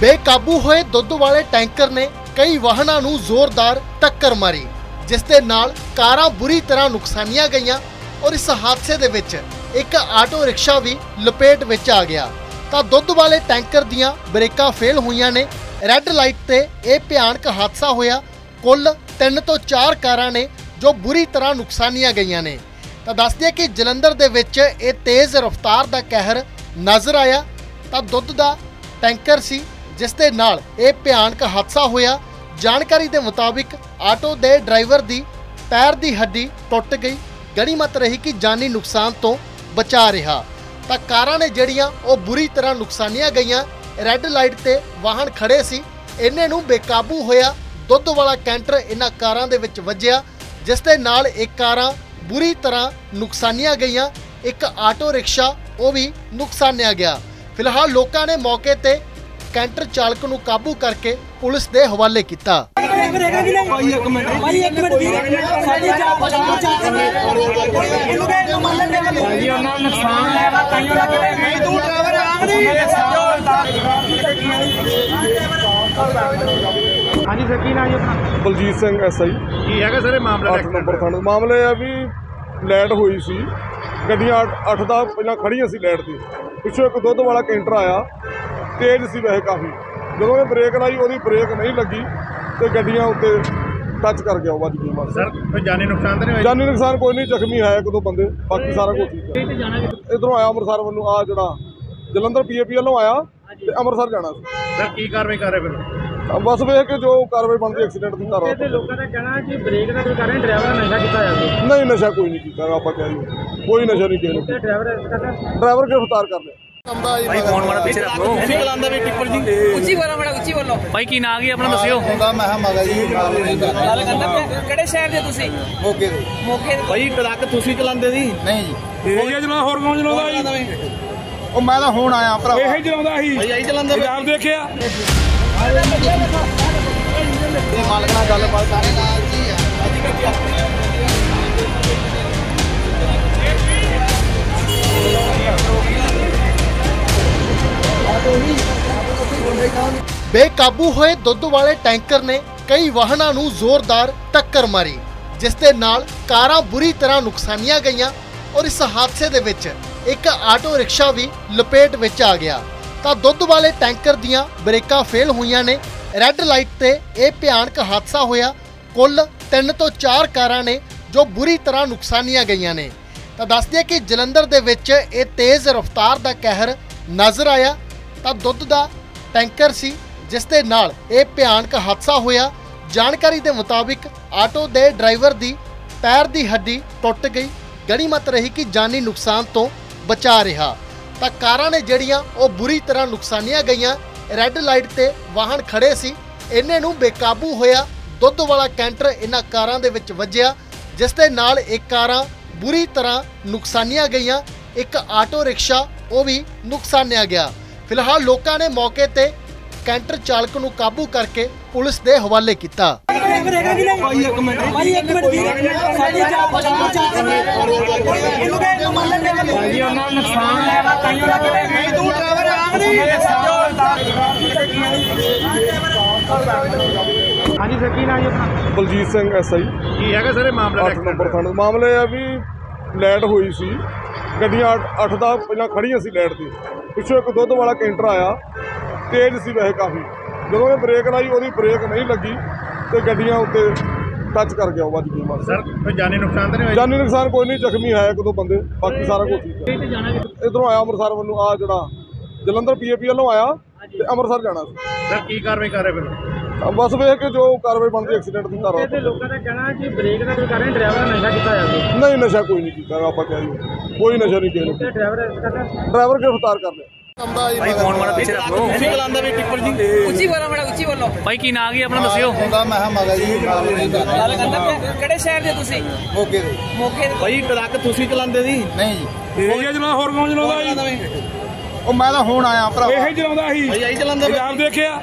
ਬੇਕਾਬੂ ਹੋਏ ਦੁੱਧ ਵਾਲੇ ਟੈਂਕਰ ਨੇ ਕਈ ਵਾਹਨਾਂ ਨੂੰ ਜ਼ੋਰਦਾਰ ਟੱਕਰ ਮਾਰੀ, ਜਿਸ ਦੇ ਨਾਲ ਕਾਰਾਂ ਬੁਰੀ ਤਰ੍ਹਾਂ ਨੁਕਸਾਨੀਆਂ ਗਈਆਂ ਔਰ ਇਸ ਹਾਦਸੇ ਦੇ ਵਿੱਚ ਇੱਕ ਆਟੋ ਰਿਕਸ਼ਾ ਵੀ ਲਪੇਟ ਵਿੱਚ ਆ ਗਿਆ। ਤਾਂ ਦੁੱਧ ਵਾਲੇ ਟੈਂਕਰ ਦੀਆਂ ਬ੍ਰੇਕਾਂ ਫੇਲ ਹੋਈਆਂ ਨੇ ਰੈੱਡ ਲਾਈਟ ਤੇ ਇਹ ਭਿਆਨਕ ਹਾਦਸਾ ਹੋਇਆ। ਕੁੱਲ 3 ਤੋਂ 4 ਕਾਰਾਂ ਨੇ ਜੋ ਬੁਰੀ ਤਰ੍ਹਾਂ ਨੁਕਸਾਨੀਆਂ ਗਈਆਂ ਨੇ। ਤਾਂ ਦੱਸਦੇ ਕਿ ਜਲੰਧਰ ਦੇ ਵਿੱਚ ਇਹ ਤੇਜ਼ ਰਫ਼ਤਾਰ ਦਾ ਕਹਿਰ ਨਜ਼ਰ ਆਇਆ। ਤਾਂ ਦੁੱਧ ਦਾ ਟੈਂਕਰ ਸੀ, ਜਿਸ ਦੇ ਨਾਲ ਇਹ ਭਿਆਨਕ ਹਾਦਸਾ ਹੋਇਆ। ਜਾਣਕਾਰੀ ਦੇ ਮੁਤਾਬਿਕ ਆਟੋ ਦੇ ਡਰਾਈਵਰ ਦੀ ਪੈਰ ਦੀ ਹੱਡੀ ਟੁੱਟ ਗਈ। ਗਣੀਮਤ ਰਹੀ ਕਿ ਜਾਨੀ ਨੁਕਸਾਨ ਤੋਂ ਬਚਾ ਰਿਹਾ। ਤਾਂ ਕਾਰਾਂ ਨੇ ਜਿਹੜੀਆਂ ਉਹ ਬੁਰੀ ਤਰ੍ਹਾਂ ਨੁਕਸਾਨੀਆਂ ਗਈਆਂ ਰੈੱਡ ਲਾਈਟ ਤੇ ਵਾਹਨ ਖੜੇ ਸੀ ਇੰਨੇ ਨੂੰ ਬੇਕਾਬੂ ਹੋਇਆ ਦੁੱਧ ਵਾਲਾ ਕੈਂਟਰ ਇਹਨਾਂ ਕਾਰਾਂ ਦੇ ਵਿੱਚ ਵੱਜਿਆ ਜਿਸ ਦੇ ਨਾਲ ਇੱਕ ਕਾਰਾਂ ਬੁਰੀ ਤਰ੍ਹਾਂ ਨੁਕਸਾਨੀਆਂ ਗਈਆਂ ਇੱਕ ਆਟੋ ਰਿਕਸ਼ਾ ਉਹ ਵੀ ਨੁਕਸਾਨਿਆ ਗਿਆ ਫਿਲਹਾਲ ਲੋਕਾਂ ਨੇ ਮੌਕੇ ਤੇ ਕੈਂਟਰ ਚਾਲਕ ਨੂੰ ਕਾਬੂ ਕਰਕੇ ਪੁਲਿਸ ਦੇ ਹਵਾਲੇ ਕੀਤਾ ਭਾਈ ਇੱਕ ਮਿੰਟ ਭਾਈ ਇੱਕ ਮਿੰਟ ਵੀਰ ਸਾਡੀ ਚਾਰ ਚਾਰ ਚਾਰ ਇਹਨੂੰ ਕਹਿ ਮੰਨ ਲੈਂਦੇ ਭਾਈ ਉਹਨਾਂ ਨੂੰ ਨੁਕਸਾਨ ਆਇਆ ਤਾਈਓ ਲੱਗ ਨਹੀਂ ਤੂੰ ਡਰਾਈਵਰ ਆਂਗਦੀ ਹਾਂਜੀ ਸਰ ਕੀ ਨਾਮ ਜੀ ਆਪਣਾ? ਬਲਜੀਤ ਸਿੰਘ ਐਸਆਈ ਕੀ ਹੈਗਾ ਸਰ ਇਹ ਮਾਮਲਾ 8 ਨੰਬਰ ਥਾਣੇ। ਮਾਮਲੇ ਆ ਵੀ ਲਾਈਟ ਹੋਈ ਸੀ। ਗੱਡੀਆਂ 8 ਦਾ ਪਹਿਲਾਂ ਖੜੀਆਂ ਸੀ ਲਾਈਟ ਤੇ। ਪਿੱਛੋਂ ਇੱਕ ਦੁੱਧ ਵਾਲਾ ਕੈਂਟਰ ਆਇਆ। ਤੇਜ਼ ਸੀ ਵੈਸੇ ਕਾਫੀ। ਜਦੋਂ ਇਹ ਬ੍ਰੇਕ ਲਾਈ ਉਹਦੀ ਬ੍ਰੇਕ ਨਹੀਂ ਲੱਗੀ ਤੇ ਗੱਡੀਆਂ ਉੱਤੇ ਟੱਚ ਕਰ ਗਿਆ ਉਹ ਵੱਜ ਗਈ ਬਸ। ਸਰ ਕੋਈ ਜਾਨੀ ਨੁਕਸਾਨ ਤਾਂ ਨਹੀਂ ਹੋਇਆ? ਜਾਨੀ ਨੁਕਸਾਨ ਕੋਈ ਨਹੀਂ ਜ਼ਖਮੀ ਹੈ ਇੱਕ ਦੋ ਬੰਦੇ ਬਾਕੀ ਸਾਰਾ ਕੁਝ ਠੀਕ ਹੈ। ਇਧਰੋਂ ਆਇਆ ਅੰਮ੍ਰਿਤਸਰ ਵੱਲੋਂ ਆ ਜਿਹੜਾ ਜਲੰਧਰ ਪੀਏਪੀ ਵੱਲੋਂ ਆਇਆ। ਤੇ ਅੰਮ੍ਰਿਤਸਰ ਜਾਣਾ ਸੀ। ਸਰ ਕੀ ਕਾਰਵਾਈ ਕਰ ਰਹੇ ਫਿਰ? ਤਾਂ ਬਸ ਵੇਖ ਕੇ ਜੋ ਕਾਰਵਾਈ ਬਣਦੀ ਐਕਸੀਡੈਂਟ ਦੀ ਧਾਰਾ ਤੇ ਲੋਕਾਂ ਦਾ ਕਹਿਣਾ ਕਿ ਬ੍ਰੇਕ ਦਾ ਕੋਈ ਕਾਰਨ ਡਰਾਈਵਰ ਨਸ਼ਾ ਕੀਤਾ ਜਾਂਦਾ ਨਹੀਂ ਨਸ਼ਾ ਕੋਈ ਨਹੀਂ ਕੀਤਾ ਆਪਾਂ ਕਹਿ ਕੋਈ ਨਸ਼ਾ ਨਹੀਂ ਕਿਸੇ ਤੇ ਡਰਾਈਵਰ ਕਰਦਾ ਨੇ ਡਰਾਈਵਰ ਗ੍ਰਿਫਤਾਰ ਕਰ ਲਿਆ। ਭਾਈ ਫੋਨ ਮਾਰਾ ਪਿੱਛੇ ਰੱਖ ਲਓ। ਉੱਚੀ ਬੋਲੋ ਬੜਾ ਉੱਚੀ ਬੋਲੋ। ਭਾਈ ਕੀ ਨਾਂ ਕੀ ਆਪਣਾ ਦੱਸਿਓ। ਹੁੰਦਾ ਮੈਂ ਕਿਹਾ ਮਗਾ ਜੀ। ਨਹੀਂ ਗੱਲ ਕਰਦਾ ਪਿਆ। ਕਿਹੜੇ ਸ਼ਹਿਰ ਦੇ ਤੁਸੀਂ? ਮੌਕੇ ਤੇ ਮੌਕੇ ਦੇ। ਭਾਈ ਟਰੱਕ ਤੁਸੀਂ ਚਲਾਉਂਦੇ ਸੀ? ਨਹੀਂ ਜੀ। ਇਹ ਚਲਾ ਹੋਰ ਕੌਣ ਚਲਾਉਂਦਾ ਉਹ ਮੈਂ ਤਾਂ ਹੁਣ ਆਇਆ ਭਰਾ ਇਹ ਚਲਾਉਂਦਾ ਸੀ। ਭਾਈ ਆਈ ਚਲਾਉਂਦੇ ਪੰਜਾਬ ਦੇਖਿਆ। ਇਹ ਮਾਲਕ ਨਾਲ ਗੱਲਬਾਤ ਸਾਰੇ ਨਾਲ ਜੀ ਆ ਅੱਜ ਗੱਡੀ ਆਪਣੀ ਬੇਕਾਬੂ ਹੋਏ ਦੁੱਧ ਵਾਲੇ ਟੈਂਕਰ ਨੇ ਕਈ ਵਾਹਨਾਂ ਨੂੰ ਜ਼ੋਰਦਾਰ ਟੱਕਰ ਮਾਰੀ ਜਿਸ ਦੇ ਨਾਲ ਕਾਰਾਂ ਬੁਰੀ ਤਰ੍ਹਾਂ ਨੁਕਸਾਨੀਆਂ ਗਈਆਂ ਔਰ ਇਸ ਹਾਦਸੇ ਦੇ ਵਿੱਚ ਇੱਕ ਆਟੋ ਰਿਕਸ਼ਾ ਵੀ ਲਪੇਟ ਵਿੱਚ ਆ ਗਿਆ। ਤਾਂ ਦੁੱਧ ਵਾਲੇ ਟੈਂਕਰ ਦੀਆਂ ਬ੍ਰੇਕਾਂ ਫੇਲ ਹੋਈਆਂ ਨੇ। ਰੈੱਡ ਲਾਈਟ ਤੇ ਇਹ ਭਿਆਨਕ ਹਾਦਸਾ ਹੋਇਆ। ਕੁੱਲ 3 ਤੋਂ 4 ਕਾਰਾਂ ਨੇ ਜੋ ਬੁਰੀ ਤਰ੍ਹਾਂ ਨੁਕਸਾਨੀਆਂ ਗਈਆਂ ਨੇ। ਤਾਂ ਦੱਸਦੇ ਕਿ ਜਲੰਧਰ ਦੇ ਵਿੱਚ ਇਹ ਤੇਜ਼ ਰਫ਼ਤਾਰ ਦਾ ਕਹਿਰ ਨਜ਼ਰ ਆਇਆ। ਤਾਂ ਦੁੱਧ ਦਾ ਟੈਂਕਰ ਸੀ, ਜਿਸ ਦੇ ਨਾਲ ਇਹ ਭਿਆਨਕ ਹਾਦਸਾ ਹੋਇਆ। ਜਾਣਕਾਰੀ ਦੇ ਮੁਤਾਬਿਕ ਆਟੋ ਦੇ ਡਰਾਈਵਰ ਦੀ ਪੈਰ ਦੀ ਹੱਡੀ ਟੁੱਟ ਗਈ। ਗਣੀਮਤ ਰਹੀ ਕਿ ਜਾਨੀ ਨੁਕਸਾਨ ਤੋਂ ਬਚਾ ਰਿਹਾ। ਤਾਂ ਕਾਰਾਂ ਨੇ ਜਿਹੜੀਆਂ ਉਹ ਬੁਰੀ ਤਰ੍ਹਾਂ ਨੁਕਸਾਨੀਆਂ ਗਈਆਂ ਰੈੱਡ ਲਾਈਟ ਤੇ ਵਾਹਨ ਖੜੇ ਸੀ ਇਹਨੇ ਨੂੰ ਬੇਕਾਬੂ ਹੋਇਆ, ਦੁੱਧ ਵਾਲਾ ਕੈਂਟਰ ਇਹਨਾਂ ਕਾਰਾਂ ਦੇ ਵਿੱਚ ਵੱਜਿਆ, ਜਿਸ ਦੇ ਨਾਲ ਇੱਕ ਕਾਰਾਂ ਬੁਰੀ ਤਰ੍ਹਾਂ ਨੁਕਸਾਨੀਆਂ ਗਈਆਂ, ਇੱਕ ਆਟੋ ਰਿਕਸ਼ਾ ਉਹ ਵੀ ਨੁਕਸਾਨਿਆ ਗਿਆ। ਫਿਲਹਾਲ ਲੋਕਾਂ ਨੇ ਮੌਕੇ ਤੇ ਕੈਂਟਰ ਚਾਲਕ ਨੂੰ ਕਾਬੂ ਕਰਕੇ ਪੁਲਿਸ ਦੇ ਹਵਾਲੇ ਕੀਤਾ। ਭਾਈ ਇੱਕ ਮਿੰਟ। ਭਾਈ ਇੱਕ ਮਿੰਟ ਵੀਰ। ਸਾਡੀ ਚਾਰ ਚਾਰ ਚਾਰ ਇਹਨੂੰ ਕਹਿ ਮੰਨ ਲੈਂਦੇ ਭਾਈ ਉਹਨਾਂ ਨੂੰ ਨੁਕਸਾਨ ਆਇਆ ਤਾਈਓ ਲੱਗ ਨਹੀਂ ਤੂੰ ਡਰਾਈਵਰ ਆਂਗਦੀ ਹਾਂਜੀ ਸਰ ਕੀ ਨਾਮ ਜੀ ਆਪਣਾ? ਬਲਜੀਤ ਸਿੰਘ ਐਸਆਈ ਕੀ ਹੈਗਾ ਸਰ ਇਹ ਮਾਮਲਾ 8 ਨੰਬਰ ਥਾਣੇ। ਮਾਮਲੇ ਆ ਵੀ ਲਾਈਟ ਹੋਈ ਸੀ। ਗੱਡੀਆਂ 8 ਦਾ ਪਹਿਲਾਂ ਖੜੀਆਂ ਸੀ ਲਾਈਟ ਤੇ। ਪਿੱਛੋਂ ਇੱਕ ਦੁੱਧ ਵਾਲਾ ਕੈਂਟਰ ਆਇਆ। ਤੇਜ਼ ਸੀ ਵੈਸੇ ਕਾਫੀ। ਜਦੋਂ ਇਹ ਬ੍ਰੇਕ ਲਾਈ ਉਹਦੀ ਬ੍ਰੇਕ ਨਹੀਂ ਲੱਗੀ। ਤੇ ਗੱਡੀਆਂ ਉੱਤੇ ਟੱਚ ਕਰ ਗਿਆ ਉਹ ਵੱਜ ਗਈ ਬਸ ਸਰ ਕੋਈ ਜਾਨੀ ਨੁਕਸਾਨ ਤਾਂ ਨਹੀਂ ਹੋਇਆ? ਜਾਨੀ ਨੁਕਸਾਨ ਕੋਈ ਨਹੀਂ ਜ਼ਖਮੀ ਹੈ ਇੱਕ ਦੋ ਬੰਦੇ ਬਾਕੀ ਸਾਰਾ ਕੁਝ ਠੀਕ ਹੈ। ਇਧਰੋਂ ਆਇਆ ਅੰਮ੍ਰਿਤਸਰ ਵੱਲੋਂ ਆ ਜਿਹੜਾ ਜਲੰਧਰ ਪੀਏਪੀ ਵੱਲੋਂ ਆਇਆ ਤੇ ਅੰਮ੍ਰਿਤਸਰ ਜਾਣਾ ਸੀ। ਸਰ ਕੀ ਕਾਰਵਾਈ ਕਰ ਰਹੇ ਫਿਰ? ਬਸ ਵੇਖ ਕੇ ਜੋ ਕਾਰਵਾਈ ਬਣਦੀ ਐਕਸੀਡੈਂਟ ਦੀ ਧਾਰਾ ਤੇ ਲੋਕਾਂ ਦਾ ਕਹਿਣਾ ਕਿ ਬ੍ਰੇਕ ਦਾ ਕੋਈ ਕਾਰਨ ਡਰਾਈਵਰ ਨਸ਼ਾ ਕੀਤਾ ਜਾਂਦਾ ਨਹੀਂ ਨਸ਼ਾ ਕੋਈ ਨਹੀਂ ਕੀਤਾ ਆਪਾਂ ਕਹਿ ਕੋਈ ਨਸ਼ਾ ਨਹੀਂ ਕਿਸੇ ਨੇ। ਤੇ ਡਰਾਈਵਰ ਡਰਾਈਵਰ ਗ੍ਰਿਫਤਾਰ ਕਰ ਲਿਆ। ਭਾਈ ਫੋਨ ਮਾਰਾ ਪਿੱਛੇ ਰੱਖ। ਲਓ ਉੱਚੀ ਬੋਲੋ ਬੜਾ ਉੱਚੀ ਬੋਲੋ। ਭਾਈ ਕੀ ਨਾਂ ਕੀ ਆਪਣਾ ਦੱਸਿਓ? ਹੁੰਦਾ ਮੈਂ ਕਿਹਾ ਮਗਾ ਜੀ ਨਾਲ ਨਹੀਂ ਕਰਦਾ ਗੱਲ ਕਰਦਾ ਕਿਹੜੇ ਸ਼ਹਿਰ ਦੇ ਤੁਸੀਂ? ਮੌਕੇ ਤੇ ਮੌਕੇ ਦੇ। ਭਾਈ ਟਰੱਕ ਤੁਸੀਂ ਚਲਾਉਂਦੇ ਸੀ? ਨਹੀਂ ਜੀ। ਇਹ ਚਲਾ ਹੋਰ ਕੌਣ ਚਲਾਉਂਦਾ ਉਹ ਮੈਂ ਤਾਂ ਹੁਣ ਆਇਆ ਭਰਾ ਇਹ ਚਲਾਉਂਦਾ ਸੀ। ਭਾਈ ਆਈ ਚਲਾਉਂਦੇ ਪੰਜਾਬ ਦੇਖਿਆ।